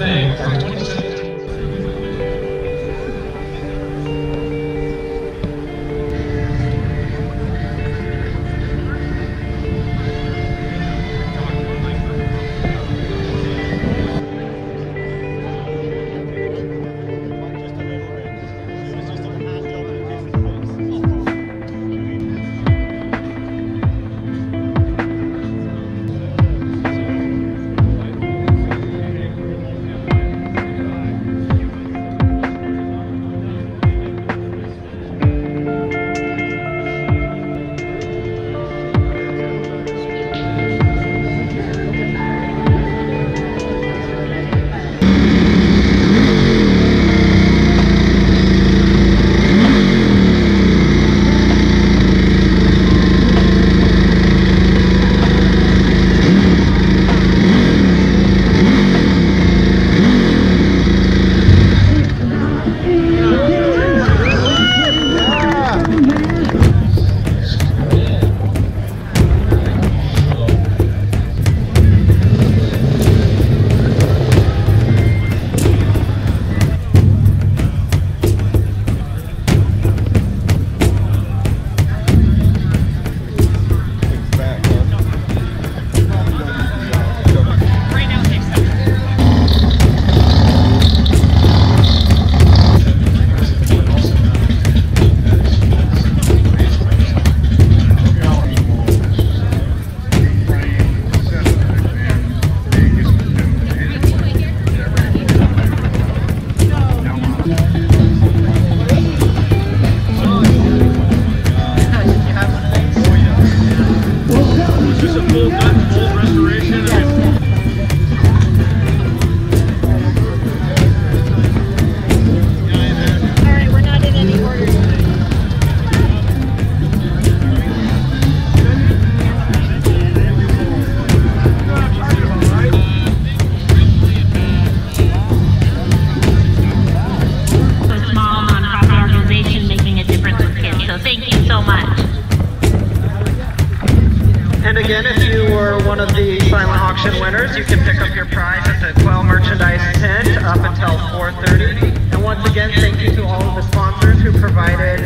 tem, again, if you were one of the silent auction winners, you can pick up your prize at the Quail Merchandise Tent up until 4.30. And once again, thank you to all of the sponsors who provided